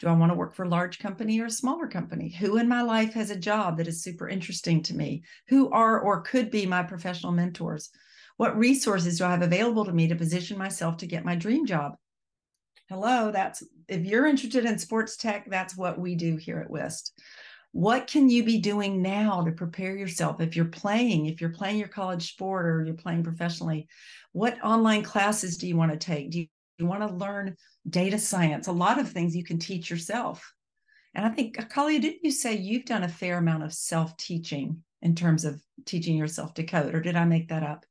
[SPEAKER 2] Do I want to work for a large company or a smaller company? Who in my life has a job that is super interesting to me? Who are or could be my professional mentors? What resources do I have available to me to position myself to get my dream job? Hello that's if you're interested in sports tech that's what we do here at WIST. What can you be doing now to prepare yourself? If you're playing if you're playing your college sport or you're playing professionally what online classes do you want to take? Do you, you want to learn data science? A lot of things you can teach yourself. And i think Kalia, didn't you say you've done a fair amount of self-teaching in terms of teaching yourself to code or did i make that up?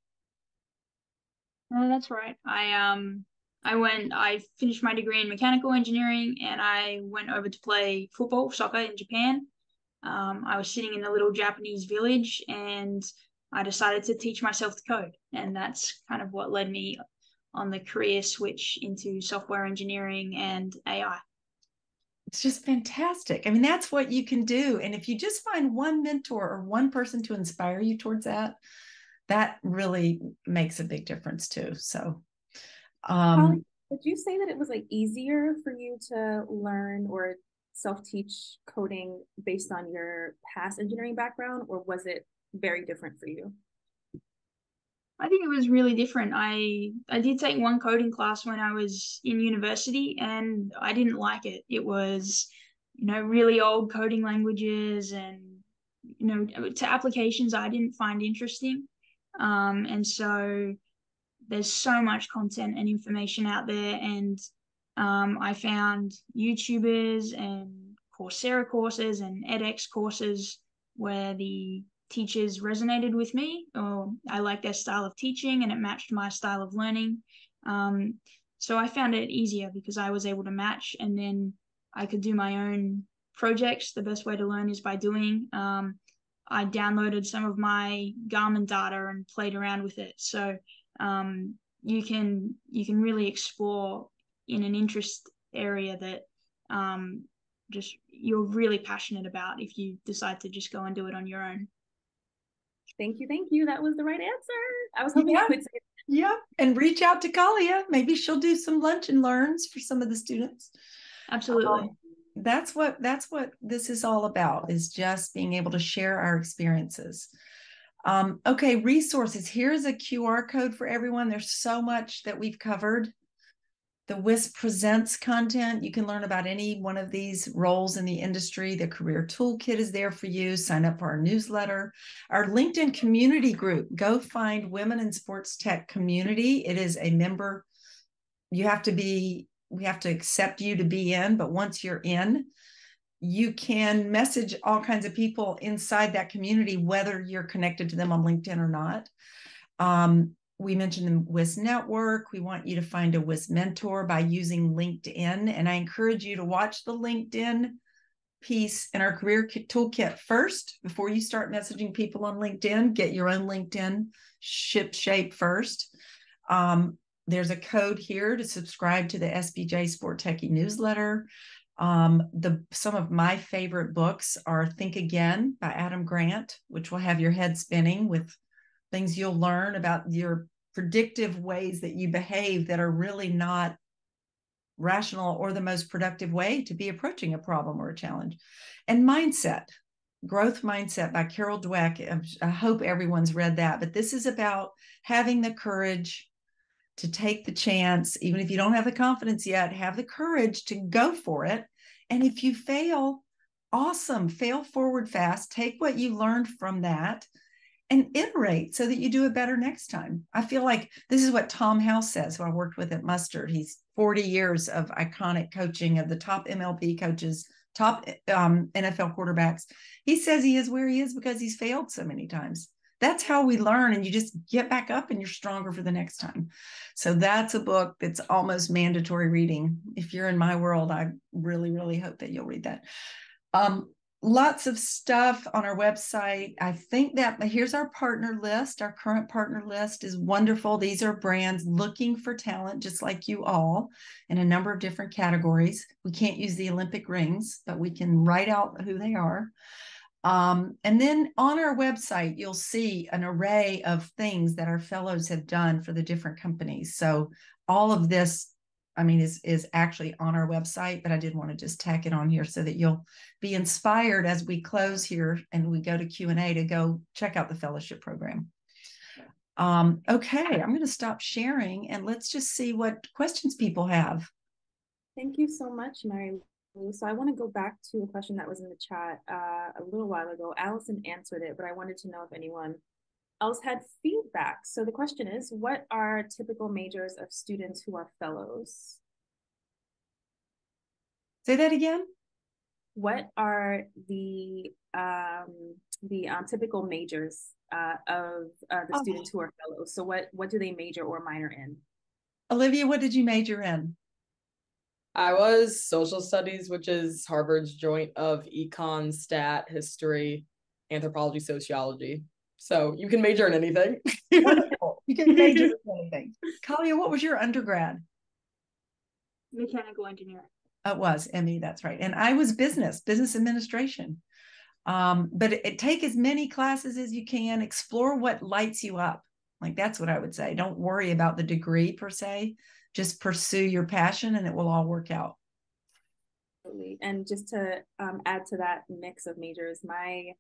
[SPEAKER 3] No that's right. I um I went, I finished my degree in mechanical engineering and I went over to play football, soccer in Japan. Um, I was sitting in a little Japanese village and I decided to teach myself to code. And that's kind of what led me on the career switch into software engineering and AI.
[SPEAKER 2] It's just fantastic. I mean, that's what you can do. And if you just find one mentor or one person to inspire you towards that, that really makes a big difference too. So
[SPEAKER 1] um, would you say that it was like easier for you to learn or self-teach coding based on your past engineering background, or was it very different for you?
[SPEAKER 3] I think it was really different. I I did take one coding class when I was in university and I didn't like it. It was, you know, really old coding languages and you know, to applications I didn't find interesting. Um, and so there's so much content and information out there and um, i found youtubers and coursera courses and edx courses where the teachers resonated with me or i liked their style of teaching and it matched my style of learning. Um, so i found it easier because i was able to match and then i could do my own projects. The best way to learn is by doing um, i downloaded some of my garmin data and played around with it. So um, you can you can really explore in an interest area that um, just you're really passionate about if you decide to just go and do it on your own.
[SPEAKER 1] Thank you, thank you. That was the right answer. I was hoping
[SPEAKER 2] yeah.
[SPEAKER 1] you would say.
[SPEAKER 2] Yeah, and reach out to Kalia. Maybe she'll do some lunch and learns for some of the students.
[SPEAKER 3] Absolutely.
[SPEAKER 2] Um, that's what that's what this is all about is just being able to share our experiences um, okay resources here's a qr code for everyone there's so much that we've covered the WIST presents content. You can learn about any one of these roles in the industry. The career toolkit is there for you. Sign up for our newsletter. Our LinkedIn community group. Go find Women in Sports Tech Community. It is a member. You have to be we have to accept you to be in, but once you're in, you can message all kinds of people inside that community, whether you're connected to them on LinkedIn or not. Um, we mentioned the WIST network. We want you to find a WIST mentor by using LinkedIn. And I encourage you to watch the LinkedIn piece in our career toolkit first before you start messaging people on LinkedIn. Get your own LinkedIn ship shape first. Um, there's a code here to subscribe to the SBJ SportTechie newsletter. Um, the some of my favorite books are Think Again by Adam Grant, which will have your head spinning with things you'll learn about your predictive ways that you behave that are really not rational or the most productive way to be approaching a problem or a challenge. And mindset, growth mindset by Carol Dweck. I hope everyone's read that, but this is about having the courage to take the chance, even if you don't have the confidence yet, have the courage to go for it. And if you fail, awesome, fail forward fast, take what you learned from that and iterate so that you do it better next time. I feel like this is what Tom House says, who I worked with at Mustard. He's 40 years of iconic coaching of the top MLB coaches, top um, NFL quarterbacks. He says he is where he is because he's failed so many times that's how we learn and you just get back up and you're stronger for the next time. So that's a book that's almost mandatory reading. If you're in my world i really really hope that you'll read that. Um, lots of stuff on our website. I think that here's our partner list. Our current partner list is wonderful. These are brands looking for talent just like you all in a number of different categories. We can't use the olympic rings but we can write out who they are um, and then on our website, you'll see an array of things that our fellows have done for the different companies. So all of this, I mean, is is actually on our website, but I did want to just tack it on here so that you'll be inspired as we close here and we go to Q and A to go check out the fellowship program. Um, okay, I'm going to stop sharing and let's just see what questions people have.
[SPEAKER 1] Thank you so much, Mary so I want to go back to a question that was in the chat uh, a little while ago. Allison answered it, but I wanted to know if anyone else had feedback. So the question is, what are typical majors of students who are fellows?
[SPEAKER 2] Say that again.
[SPEAKER 1] What are the um, the um, typical majors uh, of uh, the oh. students who are fellows? So what what do they major or minor in?
[SPEAKER 2] Olivia, what did you major in?
[SPEAKER 4] I was social studies, which is Harvard's joint of econ, stat, history, anthropology, sociology. So you can major in anything.
[SPEAKER 2] You can major in anything. *laughs* Kalia, what was your undergrad?
[SPEAKER 3] Mechanical engineering.
[SPEAKER 2] It was ME, that's right. And I was business, business administration. Um, but it, it, take as many classes as you can, explore what lights you up. Like that's what I would say. Don't worry about the degree per se just pursue your passion and it will all work out.
[SPEAKER 1] And just to um, add to that mix of majors, my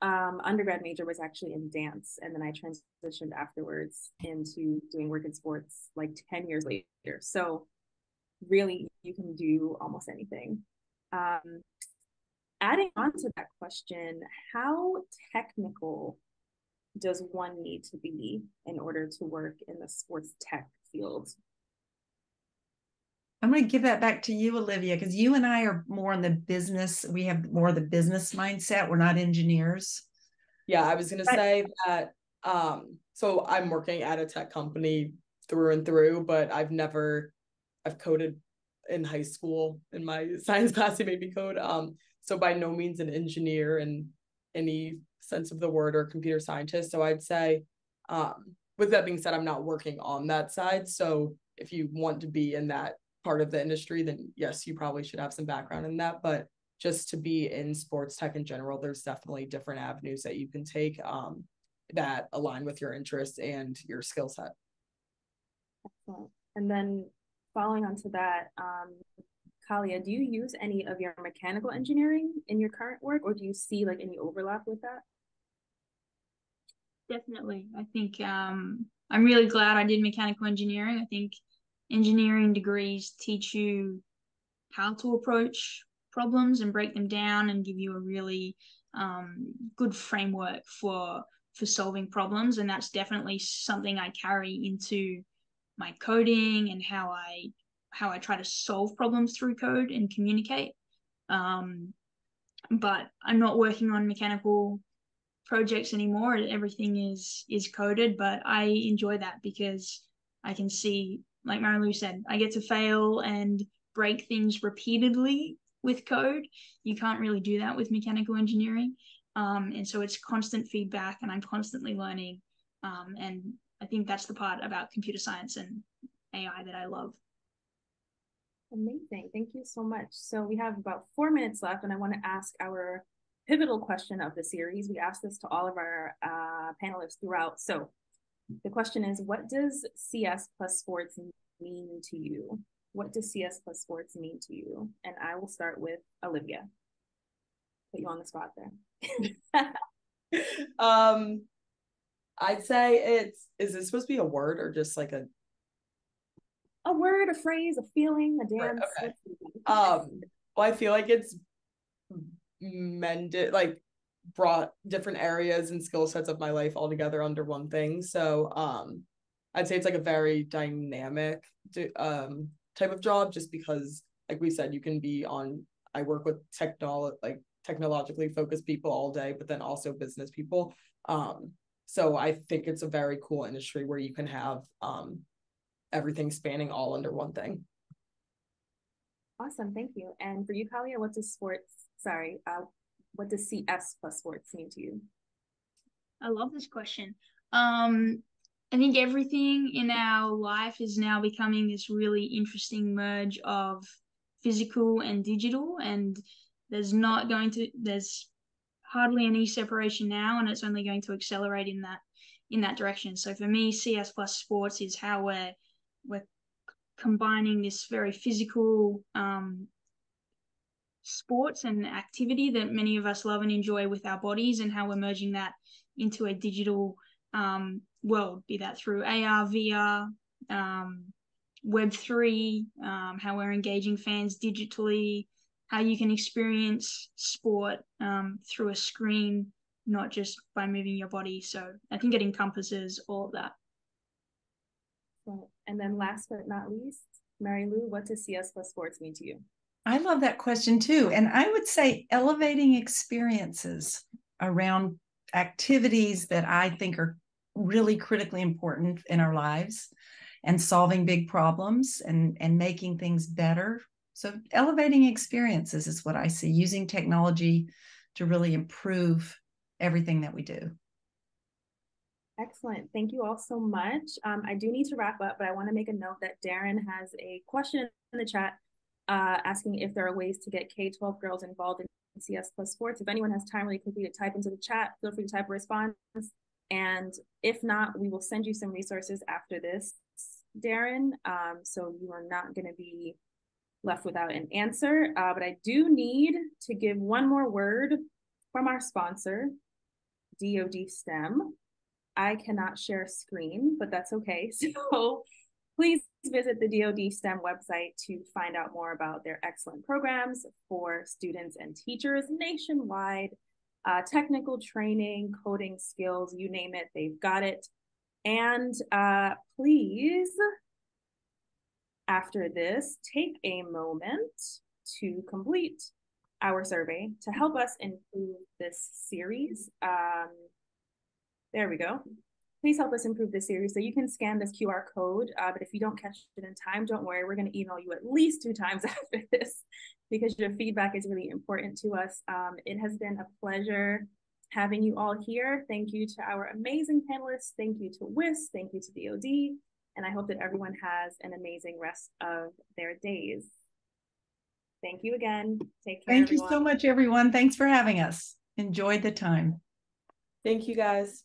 [SPEAKER 1] um, undergrad major was actually in dance. And then I transitioned afterwards into doing work in sports like 10 years later. So really, you can do almost anything. Um, adding on to that question, how technical does one need to be in order to work in the sports tech field?
[SPEAKER 2] I'm going to give that back to you, Olivia, because you and I are more on the business. We have more of the business mindset. We're not engineers.
[SPEAKER 4] Yeah, I was going to say that. Um, so I'm working at a tech company through and through, but I've never, I've coded in high school in my *laughs* science class. They made me code. Um, so by no means an engineer in any sense of the word or computer scientist. So I'd say, um, with that being said, I'm not working on that side. So if you want to be in that part of the industry, then yes, you probably should have some background in that. But just to be in sports tech in general, there's definitely different avenues that you can take um, that align with your interests and your skill set.
[SPEAKER 1] Excellent. And then following on to that, um, Kalia, do you use any of your mechanical engineering in your current work, or do you see like any overlap with that?
[SPEAKER 3] Definitely. I think um, I'm really glad I did mechanical engineering. I think engineering degrees teach you how to approach problems and break them down and give you a really um, good framework for for solving problems. And that's definitely something i carry into my coding and how i how i try to solve problems through code and communicate. Um, but i'm not working on mechanical projects anymore. Everything is is coded but i enjoy that because i can see like marilou said i get to fail and break things repeatedly with code. You can't really do that with mechanical engineering. Um, and so it's constant feedback, and I'm constantly learning. Um, and I think that's the part about computer science and AI that I love.
[SPEAKER 1] Amazing. Thank you so much. So we have about four minutes left, and I want to ask our pivotal question of the series. We ask this to all of our uh, panelists throughout. So the question is, what does CS plus sports mean to you? what does CS plus sports mean to you? And I will start with Olivia. Put you on the spot there. *laughs*
[SPEAKER 4] um, I'd say it's is it supposed to be a word or just like a
[SPEAKER 1] a word, a phrase, a feeling, a dance.
[SPEAKER 4] Okay. Um, well, I feel like it's mended like brought different areas and skill sets of my life all together under one thing. So um I'd say it's like a very dynamic um type of job just because like we said you can be on i work with technol like technologically focused people all day but then also business people. Um so i think it's a very cool industry where you can have um everything spanning all under one thing.
[SPEAKER 1] Awesome. Thank you. And for you kalia what's a sports sorry uh what does cs plus sports mean to you
[SPEAKER 3] i love this question um I think everything in our life is now becoming this really interesting merge of physical and digital, and there's not going to there's hardly any separation now, and it's only going to accelerate in that in that direction. So for me, CS plus sports is how we're we're combining this very physical um, sports and activity that many of us love and enjoy with our bodies, and how we're merging that into a digital um, world, be that through AR, VR, um, Web3, um, how we're engaging fans digitally, how you can experience sport um, through a screen, not just by moving your body. So I think it encompasses all of that.
[SPEAKER 1] And then last but not least, Marilou, what does CS plus sports mean to you?
[SPEAKER 2] I love that question too. And I would say elevating experiences around activities that I think are really critically important in our lives and solving big problems and and making things better. So elevating experiences is what i see using technology to really improve everything that we do.
[SPEAKER 1] Excellent. Thank you all so much. Um, i do need to wrap up but i want to make a note that darren has a question in the chat uh, asking if there are ways to get k-12 girls involved in cs plus sports if anyone has time really quickly to type into the chat feel free to type a response and if not, we will send you some resources after this, Darren. Um, so you are not going to be left without an answer. Uh, but I do need to give one more word from our sponsor, DoD STEM. I cannot share a screen, but that's okay. *laughs* So please visit the DoD STEM website to find out more about their excellent programs for students and teachers nationwide uh, technical training, coding skills, you name it, they've got it. And uh, please, after this, take a moment to complete our survey to help us improve this series. Um, there we go please help us improve this series. So you can scan this QR code, uh, but if you don't catch it in time, don't worry. We're going to email you at least two times *laughs* after this because your feedback is really important to us. Um, it has been a pleasure having you all here. Thank you to our amazing panelists. Thank you to WIST. Thank you to DOD. And I hope that everyone has an amazing rest of their days. Thank you again. Take
[SPEAKER 2] care. Thank everyone. you so much, everyone. Thanks for having us. Enjoyed the time.
[SPEAKER 4] Thank you, guys.